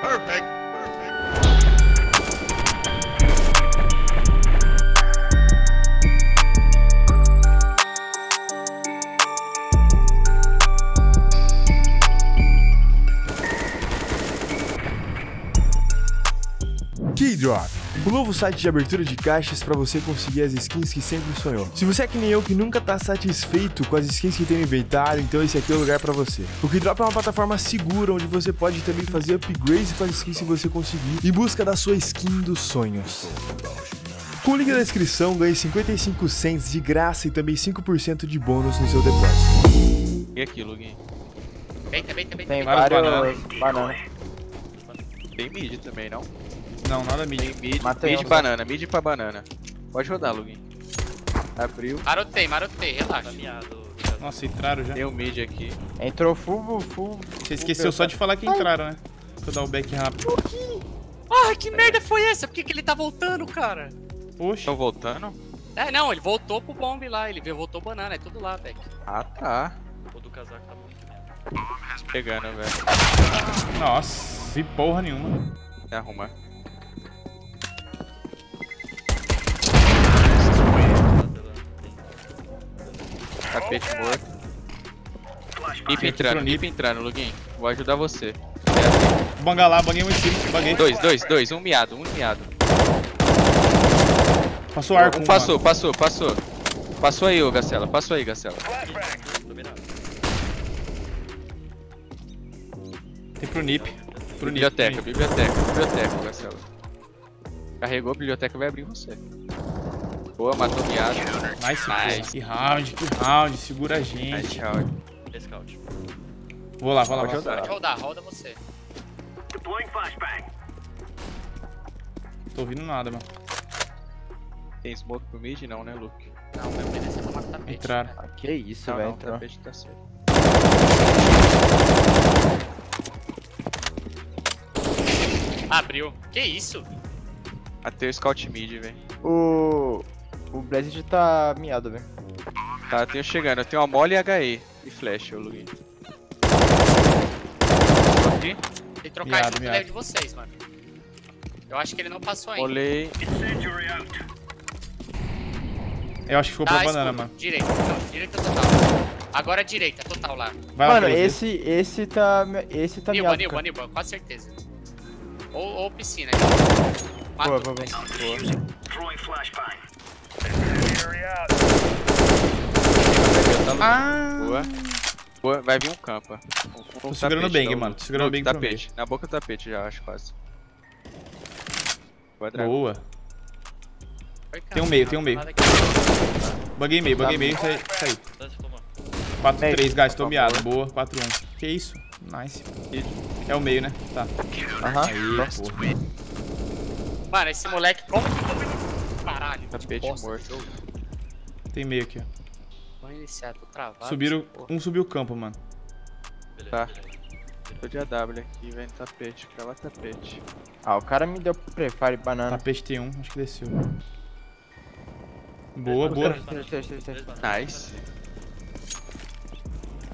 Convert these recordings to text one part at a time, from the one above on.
Perfect. Key Drop. O novo site de abertura de caixas para você conseguir as skins que sempre sonhou. Se você é que nem eu que nunca tá satisfeito com as skins que tem no inventário, então esse aqui é o lugar para você. O Keydrop é uma plataforma segura onde você pode também fazer upgrades com as skins que você conseguir em busca da sua skin dos sonhos. Com o link na descrição, ganhe 55 cents de graça e também 5% de bônus no seu depósito. E aqui, Lugin? Vem, também, também. Tem Vários vários banana. Tem mid também, não? Não, nada mid. Tem mid, Matei mid um, banana, mid pra banana. Pode rodar, Lugin. Abriu. Marotei, marotei, relaxa. Nossa, entraram já. Tem o mid aqui. Entrou full, full. Você esqueceu só de falar que entraram, né? Deixa eu dar o back rápido. Ah, que merda foi essa? Por que, que ele tá voltando, cara? Oxe. Estão voltando? É, não, ele voltou pro bomb lá, ele veio, voltou banana, é tudo lá, Beck. Ah, tá. O do casaco tá muito mesmo. Pegando, velho. Nossa, vi porra nenhuma. Se arruma. Tapete morto. Nip entrando, Nip entrando, Lugin. Vou ajudar você. Banga lá, banguei um em cima, banguei. Dois, dois, dois. Um miado, um miado. Passou arco. Um um, passou, mano. passou, passou. Passou aí, ô Gacela. Passou aí, Gacela. Dominado. Tem pro Nip. Pro Nip. Biblioteca, Nip. biblioteca, biblioteca, Gacela. Carregou, biblioteca vai abrir você. Boa, matou o miado. Nice, Nice. Que round, que round. Segura a Nice gente. round. Scout. Vou lá, vou lá. Pode rodar. Pode rodar, roda você. Tô ouvindo nada, mano. Tem smoke pro mid? Não, né, Luke? Não, meu beleza, vou matar tapete. Entraram. Ah, que isso, Não, velho. não, tapete tá certo. Abriu. Que isso? Matei o scout mid, velho. O. O Blazed tá miado, velho. Tá, tenho chegando. Eu tenho a mole e HE. E flash, Luke. Aqui. Tem que trocar Miado, miado. de vocês, mano. Eu acho que ele não passou ainda. Molei. Eu acho que ficou Tá, pra banana, escudo. mano. Direita, não, direita total. Agora direita, total lá. Vai lá, Mano, Crazy. esse. Esse tá. Esse tá Nilba, miado. Nilba. Nilba, com certeza. Ou, ou piscina. Boa, Matou. boa, boa. Tá Luke. Ah! Boa. Boa. Vai vir um campa. Um, um Tô segurando o bang, tá, mano. Tô segurando o bang tapete. Na boca do tapete já, acho quase. Boa, dragão. Boa. Tem um meio, tem um meio. Buguei meio, buguei meio. Saí. saí. Dance tomou. 4-3, guys. Tô Por miado. Boa. 4-1. Que isso? Nice. É o meio, né? Tá. Aham. Mano, esse moleque, como que eu Caralho, Tapete que bosta morto. Tem meio aqui, ó. Vamos iniciar, tô travado. Subiram. Um subiu o campo, mano. Beleza, Tá. beleza. Tô de AW aqui, vem tapete. Cava tapete. Ah, o cara me deu prefire banana. Tapete tem um, acho que desceu. Boa, boa. Nice.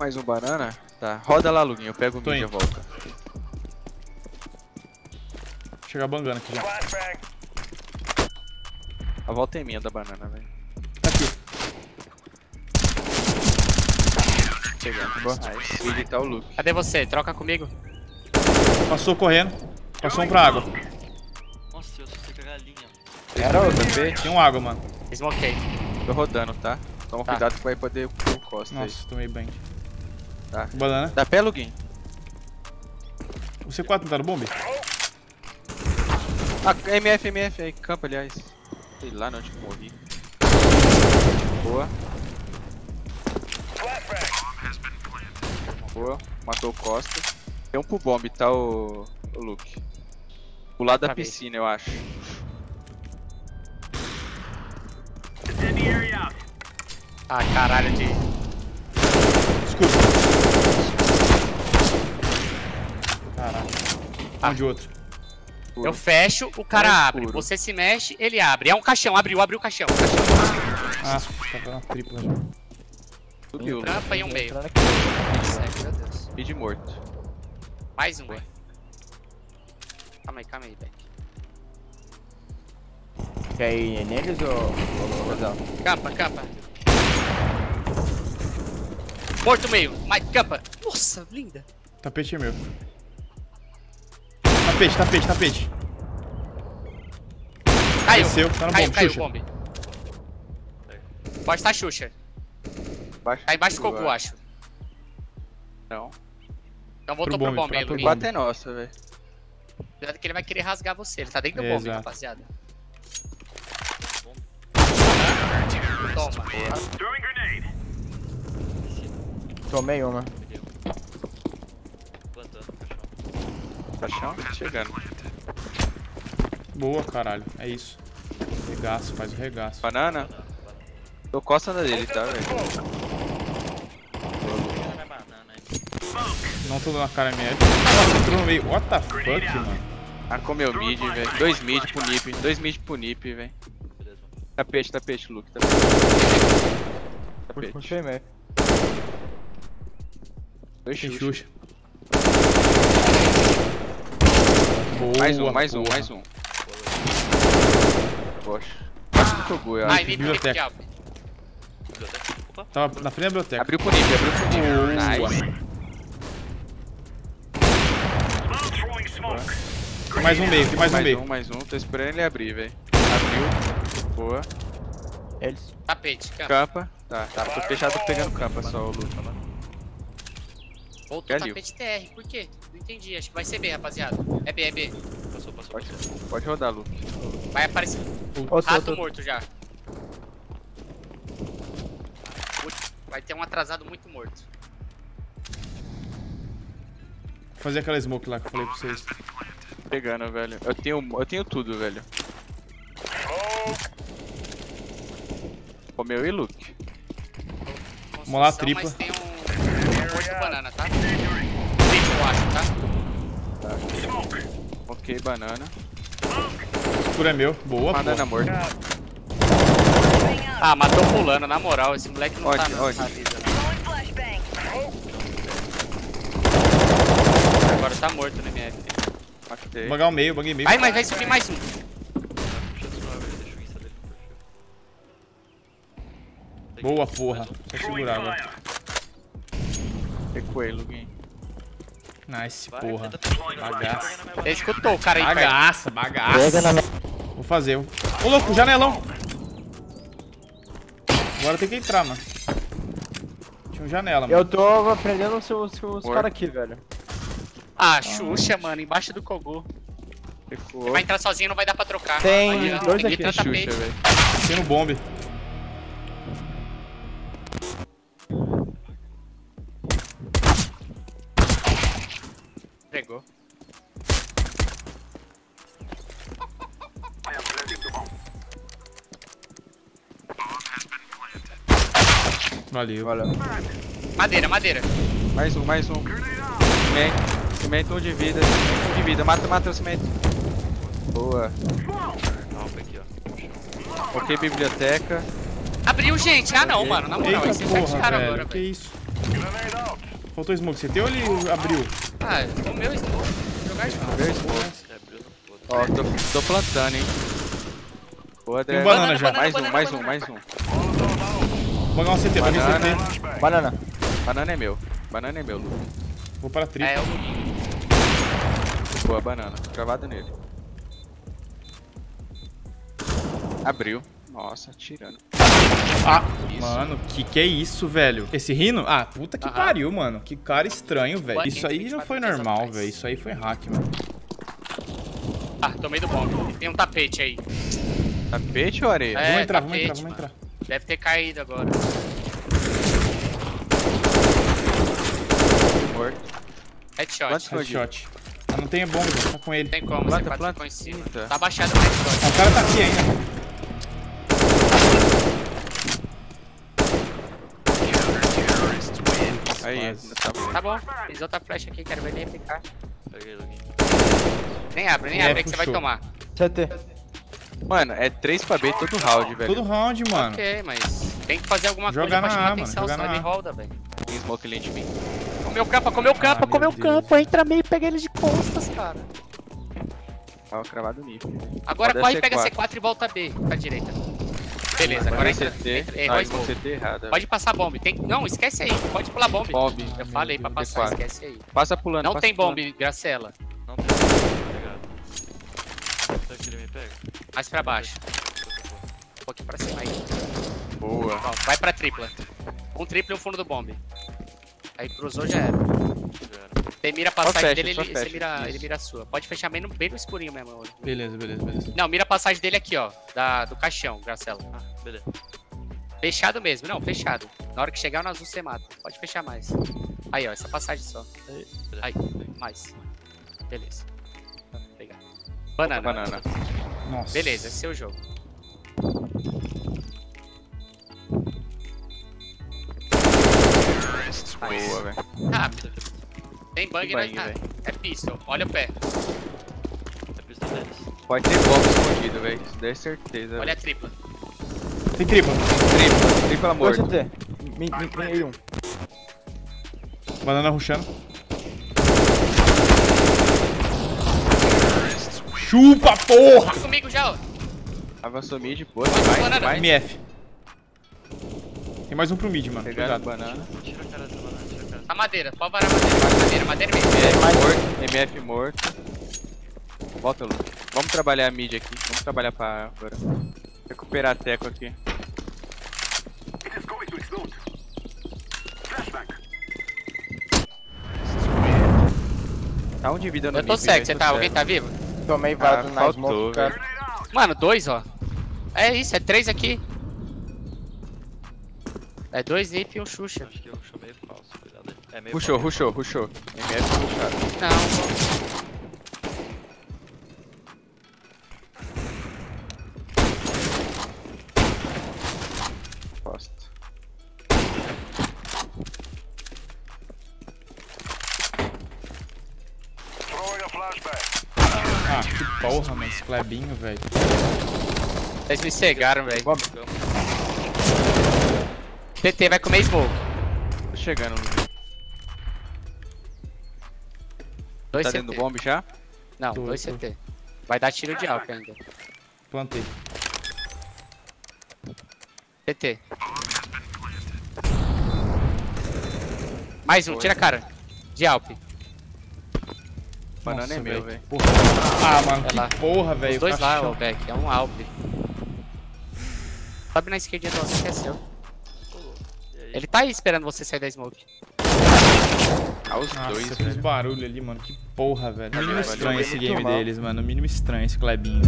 Mais um banana? Tá. Roda lá, Luguinho. Eu pego o Tô mid e indo. volta. Vou chegar bangando aqui já. A volta é minha da banana, velho. Tá aqui. Chegando. Nice. Mid tá o Luke. Cadê você? Troca comigo. Passou correndo. Passou um pra água. Nossa, eu assustei com a galinha. Era outro. Tem um água, mano. Smokei. Tô rodando, tá? Toma Tá. cuidado que vai poder pro costa aí. Nossa, tomei bem. Tá. Banana. Dá pé, Luguinho? O C4 não tá no bombe? Ah, MF, MF aí. Campo, aliás. Sei lá onde que eu morri. Boa. Boa. Matou o Costa. Tem um pro bomb, tá o, o Luke. O lado da Acabei. piscina, eu acho. Ah, caralho de... Escudo. Caralho. Ah. Um de outro. Eu fecho, o cara Tá abre. escuro. Você se mexe, ele abre. É um caixão, abriu, abriu o caixão. Ah, tava na tripla já. Subiu, Luke. Trampa e um meio. Entrando aqui. Sério, meu Deus. Mid morto. Mais um, velho. Calma aí, calma aí, Beck. Quer ir neles ou... Campa, campa. Morto meio. Mais campa. Nossa, linda. Tapete é meu. Tapete, tapete, tapete. Caiu. Desceu, tá no caiu, bombe, caiu Xuxa. o bombe. Pode estar Xuxa. Baixo Tá embaixo do cocô, acho. Não. Então voltou Pro pro bombe, bombe aí, pro Luguinho. Bota é nossa, velho. Cuidado que ele vai querer rasgar você. Ele tá dentro do É, bombe, exato. rapaziada. Toma. Tomei uma. Caixão. Chegando. Boa, caralho. É isso. Regaço, faz o regaço. Banana? Tô costando dele, tá, velho? Não é tô dando a cara MF. Nossa, entrou no meio. What the fuck, mano? Ah, comeu mid, velho. Dois mid pro nip. Dois mid pro nip, velho. Tapete, tapete, Luke. Tapete. Tapete. Puxei meio. Dois chutes. Xuxa. Boa, Mais um, mais um, porra. mais um. Poxa. Do Togu, eu Ai, acho. biblioteca. Tava na frente da biblioteca. Abriu pro nip, abriu pro nip. Boa. Nice. Tem mais um meio, tem mais um Mais meio. um, mais um. Tô esperando ele abrir, velho. Abriu. Boa. Eles. Tapete, campa. Campa. Tá, tá. Tô fechado pegando campa só, o Luke. Voltou Caiu. tapete TR. Por quê? Não entendi. Acho que vai ser B, rapaziada. É B, é B. Passou, passou, Pode, passou. pode rodar, Luke. Vai aparecer. Ô, Rato tô, tô. morto já. Vai ter um atrasado muito morto. Vou fazer aquela smoke lá que eu falei pra vocês. Pegando, velho. Eu tenho, eu tenho tudo, velho. Comeu e Luke. Vamos lá, tripla. Mas tem um morto banana, tá? Tripla, eu acho, tá? Ok, banana. Escuro é meu. Boa, Banana pô. morta. Ah, matou pulando, na moral. Esse moleque não tá Onde, não, onde? na vida. Agora tá morto no MF. Matei. Bagar o meio, baguei meio. Vai, mas vai subir mais um. Do. Boa, porra. Só segurar agora. Recuei, Luguinho. Nice, Vai, porra. Bagaça. minha Você escutou o cara aí perto. Bagaça, bagaça. Vou fazer. Ô, louco, janelão. Agora tem que entrar, mano. Tinha um janela, mano. Eu tô aprendendo os, os, os caras aqui, velho. Ah, Xuxa, mano, embaixo do Kogu. Recuou. Vai entrar sozinho, não vai dar pra trocar. Tem Aí, dois tem aqui. Xuxa, velho. Tem no bombe. Pegou. Valeu. Valeu. Madeira, madeira. Mais um, mais um. Cimento. Cimento, um de vida. Cimento, um de vida. Mata, mata o cimento. Boa. Alfa aqui, ó. Ok, biblioteca. Abriu, gente. Ah, não, mano. Na moral, Eita esse é porra, cara velho. agora, que isso? Faltou smoke. Você tem ou ele abriu? Ah, o meu smoke. Vou Jogar de novo. Meu smoke. Foda. Ó, tô, tô plantando, hein. Boa, Tem um Débora. banana já. Mais um, banana, mais um, banana. mais um. Vou pagar um CT, baguei Banana. CT. Banana. Banana é meu. Banana é meu, Lu. Vou para É, tripla. é o Luguinho. Boa, banana. Cravado nele. Abriu. Nossa, atirando. Ah, Isso. mano, que que é isso, velho? Esse rino? Ah, puta que Aham. pariu, mano. Que cara estranho, velho. Isso aí não foi 24 dias normal, velho. Isso aí foi hack, mano. Ah, tomei do bombe. Tem um tapete aí. Tapete ou areia? É, vamos entrar, vamos tapete, entrar, vamos mano. entrar. Deve ter caído agora. Morto. Headshot. Headshot. Ah, não tem bomba. Tá com ele. Não tem como, Planta, você planta. ficou em cima. Tá baixado o headshot. Ah, o cara tá aqui ainda. Aí, Quase. tá bom. Tá bom, fiz outra flecha aqui, quero ver ele ficar. Nem abre, nem É, abre, é que você vai tomar. CT. Mano, é 3 pra B todo round, velho. Todo round, mano. Ok, mas tem que fazer alguma Jogar coisa pra na chamar atenção, jogar senão na ele roda, velho. Tem smoke lente em mim. Comeu campa, comeu campa, meu comeu campa, entra meio e pega ele de costas, cara. Tava cravado nível. Agora Pode corre, ser pega quatro. C4 e volta B, pra direita. Beleza, agora entra. CT. entra Ah, errou a e smoke. CT errado. Pode passar bomb. Tem... Não, esquece aí. Pode pular bomb. Bomb. Eu falei pra passar, D4. esquece aí. Passa pulando. Não passa tem pulando. bomb, Gracela. Não tem. Obrigado. Será que ele me pega? Mais pra baixo. Um pouquinho pra cima aí. Boa. Ó, vai pra tripla. Um tripla e um fundo do bomb. Aí cruzou já era. Você mira a passagem fecha, dele, ele, você fecha. mira, Isso. ele mira a sua. Pode fechar bem no, bem no escurinho mesmo. ó. Beleza, beleza, beleza. Não, mira a passagem dele aqui, ó. Da, do caixão, Gracela. Ah, beleza. Fechado mesmo, não, fechado. Na hora que chegar no azul você mata. Pode fechar mais. Aí, ó, essa passagem só. Aí, mais. Beleza. Vou Pegar. Banana. Banana. Nossa. Beleza, esse é o jogo. Boa, velho. Rápido. Tem bang, Tem Ah, velho. é pistol. Olha o pé. É pista deles. Pode ter bomba escondido, velho. Isso daí é certeza. Olha a tripla. Tem tripla. Tripla, tripla Dois morto. Min, min, um. Banana rushando. Chupa, porra! Tá comigo já, ó. Avançou mid, boa. Vai, Vai, vai. MF. Tem mais um pro mid, mano. Pegando Cuidado. banana. Tira a cara dessa banana, tira a cara. A madeira. Pode varar a madeira. Madeira, madeira mesmo. MF morto, MF morto. Volta, Lu. Vamos trabalhar a mid aqui. Vamos trabalhar pra agora. Recuperar a teco aqui. Tá um de vida no Eu tô cego, você tá? Alguém tá vivo? Tomei Ah, vaso na smoke, cara. Mano, dois, ó. É isso, é três aqui. É dois Nip e um Xuxa. Acho que eu chamei falso, cuidado aí. É meio Rushou, falso. rushou, rushou. MF rushado. Não, Esse Clebinho, velho. vocês me cegaram, velho. TT vai comer smoke. Tô chegando. Dois Tá CT. dentro do bomb já? Não, Tô, dois tô. CT. Vai dar tiro de alp ainda. Plantei. TT. Mais um, tira a cara. De alp. Banana Nossa, é meu, velho. Ah, mano, É que lá. porra, velho. Os dois lá, ô Beck. É um alp. Sobe na esquerdinha do alp, esqueceu. E aí? Ele tá aí esperando você sair da smoke. Ah, os Nossa, dois, eu fiz velho. barulho ali, mano. Que porra, velho. Mínimo valeu, estranho esse game deles, mano. Mínimo estranho esse Clebinho.